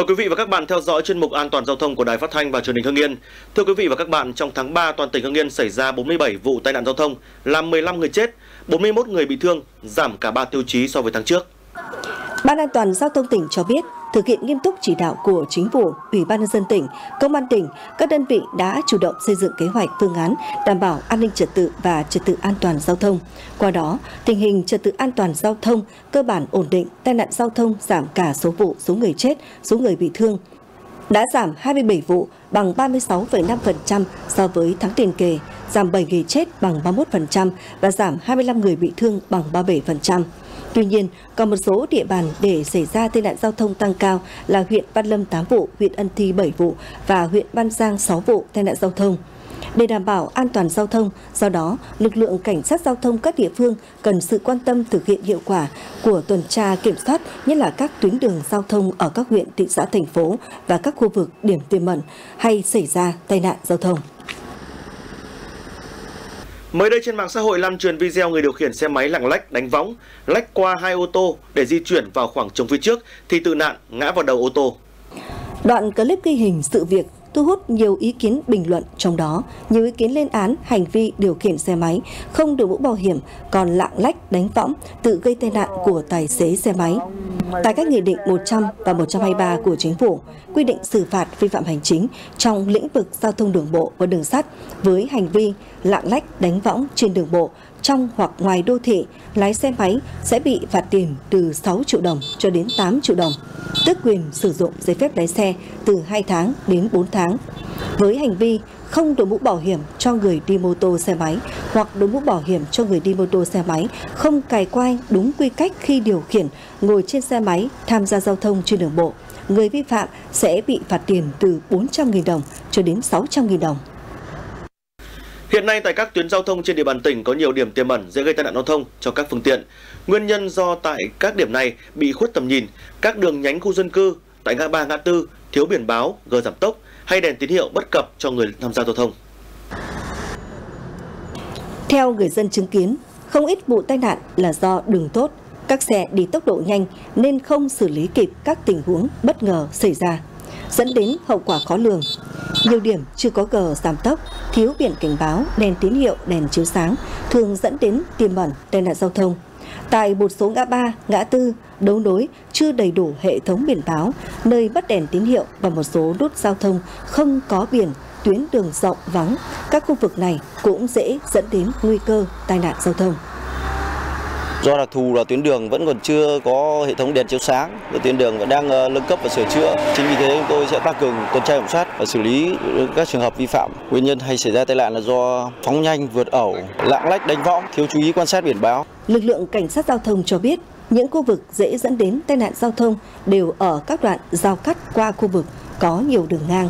Mời quý vị và các bạn theo dõi chuyên mục An toàn giao thông của Đài Phát thanh và Truyền hình Hưng Yên. Thưa quý vị và các bạn, trong tháng 3 toàn tỉnh Hưng Yên xảy ra 47 vụ tai nạn giao thông, làm 15 người chết, 41 người bị thương, giảm cả 3 tiêu chí so với tháng trước. Ban an toàn giao thông tỉnh cho biết, thực hiện nghiêm túc chỉ đạo của chính phủ, ủy ban nhân dân tỉnh, công an tỉnh, các đơn vị đã chủ động xây dựng kế hoạch phương án đảm bảo an ninh trật tự và trật tự an toàn giao thông. Qua đó, tình hình trật tự an toàn giao thông cơ bản ổn định, tai nạn giao thông giảm cả số vụ, số người chết, số người bị thương, đã giảm 27 vụ bằng 36,5% so với tháng tiền kề, giảm 7 người chết bằng 31% và giảm 25 người bị thương bằng 37%. Tuy nhiên, còn một số địa bàn để xảy ra tai nạn giao thông tăng cao là huyện Văn Lâm 8 vụ, huyện Ân Thi 7 vụ và huyện Văn Giang 6 vụ tai nạn giao thông. Để đảm bảo an toàn giao thông, do đó, lực lượng cảnh sát giao thông các địa phương cần sự quan tâm thực hiện hiệu quả của tuần tra kiểm soát, nhất là các tuyến đường giao thông ở các huyện, thị xã, thành phố và các khu vực điểm tiềm ẩn hay xảy ra tai nạn giao thông. Mới đây trên mạng xã hội lan truyền video người điều khiển xe máy lạng lách đánh võng, lách qua hai ô tô để di chuyển vào khoảng trống phía trước thì tự nạn ngã vào đầu ô tô. Đoạn clip ghi hình sự việc thu hút nhiều ý kiến bình luận trong đó nhiều ý kiến lên án hành vi điều khiển xe máy không đội mũ bảo hiểm còn lạng lách đánh võng tự gây tai nạn của tài xế xe máy tại các nghị định 100 và 123 của chính phủ quy định xử phạt vi phạm hành chính trong lĩnh vực giao thông đường bộ và đường sắt với hành vi lạng lách đánh võng trên đường bộ trong hoặc ngoài đô thị, lái xe máy sẽ bị phạt tiền từ 6 triệu đồng cho đến 8 triệu đồng, tước quyền sử dụng giấy phép lái xe từ 2 tháng đến 4 tháng. Với hành vi không đội mũ bảo hiểm cho người đi mô tô xe máy hoặc đội mũ bảo hiểm cho người đi mô tô xe máy không cài quai đúng quy cách khi điều khiển ngồi trên xe máy tham gia giao thông trên đường bộ, người vi phạm sẽ bị phạt tiền từ 400.000 đồng cho đến 600.000 đồng. Hiện nay tại các tuyến giao thông trên địa bàn tỉnh có nhiều điểm tiềm ẩn dễ gây tai nạn giao thông cho các phương tiện. Nguyên nhân do tại các điểm này bị khuất tầm nhìn, các đường nhánh khu dân cư, tại ngã ba ngã tư thiếu biển báo, gờ giảm tốc hay đèn tín hiệu bất cập cho người tham gia giao thông. Theo người dân chứng kiến, không ít vụ tai nạn là do đường tốt, các xe đi tốc độ nhanh nên không xử lý kịp các tình huống bất ngờ xảy ra, dẫn đến hậu quả khó lường. Nhiều điểm chưa có gờ giảm tốc, thiếu biển cảnh báo, đèn tín hiệu, đèn chiếu sáng thường dẫn đến tiềm ẩn tai nạn giao thông. Tại một số ngã ba, ngã tư, đấu nối chưa đầy đủ hệ thống biển báo, nơi bắt đèn tín hiệu và một số nút giao thông không có biển, tuyến đường rộng vắng, các khu vực này cũng dễ dẫn đến nguy cơ tai nạn giao thông. Do đặc thù là tuyến đường vẫn còn chưa có hệ thống đèn chiếu sáng, tuyến đường vẫn đang ờ, nâng cấp và sửa chữa. Chính vì thế chúng tôi sẽ tăng cường tuần tra kiểm soát và xử lý các trường hợp vi phạm. Nguyên nhân hay xảy ra tai nạn là do phóng nhanh, vượt ẩu, lạng lách đánh võng, thiếu chú ý quan sát biển báo. Lực lượng cảnh sát giao thông cho biết, những khu vực dễ dẫn đến tai nạn giao thông đều ở các đoạn giao cắt qua khu vực có nhiều đường ngang.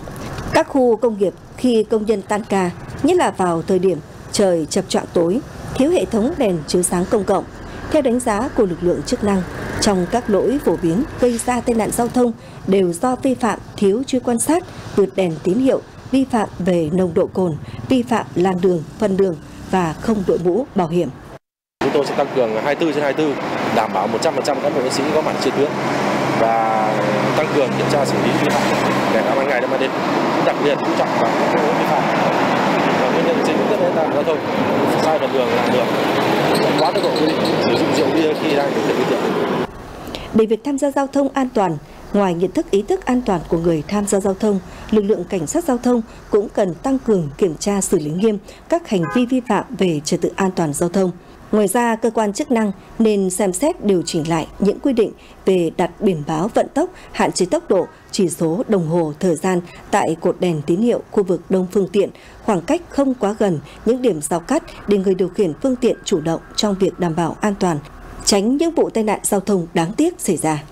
Các khu công nghiệp khi công nhân tan ca, nhất là vào thời điểm trời chập choạng tối, thiếu hệ thống đèn chiếu sáng công cộng theo đánh giá của lực lượng chức năng, trong các lỗi phổ biến gây ra tai nạn giao thông đều do vi phạm thiếu chú quan sát, vượt đèn tín hiệu, vi phạm về nồng độ cồn, vi phạm làn đường, phân đường và không đội mũ bảo hiểm. Chúng tôi sẽ tăng cường 24 trên 24, đảm bảo 100% cán bộ chiến sĩ có mặt trên tuyến và tăng cường kiểm tra xử lý vi phạm kể cả ban ngày đến ban đêm. Đặc biệt chú trọng vào các lỗi vi phạm và nhân chính dẫn đến tai nạn giao thông. Sai phần đường làn đường quá tốc độ quy định sử dụng rượu bia khi đang điều khiển phương tiện để việc tham gia giao thông an toàn, ngoài nhận thức ý thức an toàn của người tham gia giao thông, lực lượng cảnh sát giao thông cũng cần tăng cường kiểm tra xử lý nghiêm các hành vi vi phạm về trật tự an toàn giao thông. Ngoài ra, cơ quan chức năng nên xem xét điều chỉnh lại những quy định về đặt biển báo vận tốc, hạn chế tốc độ, chỉ số đồng hồ thời gian tại cột đèn tín hiệu khu vực đông phương tiện, khoảng cách không quá gần những điểm giao cắt để người điều khiển phương tiện chủ động trong việc đảm bảo an toàn, tránh những vụ tai nạn giao thông đáng tiếc xảy ra.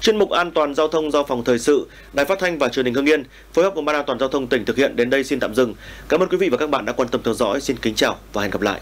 Chuyên mục an toàn giao thông do phòng thời sự, Đài Phát thanh và Truyền hình Hưng Yên phối hợp cùng Ban an toàn giao thông tỉnh thực hiện đến đây xin tạm dừng. Cảm ơn quý vị và các bạn đã quan tâm theo dõi. Xin kính chào và hẹn gặp lại.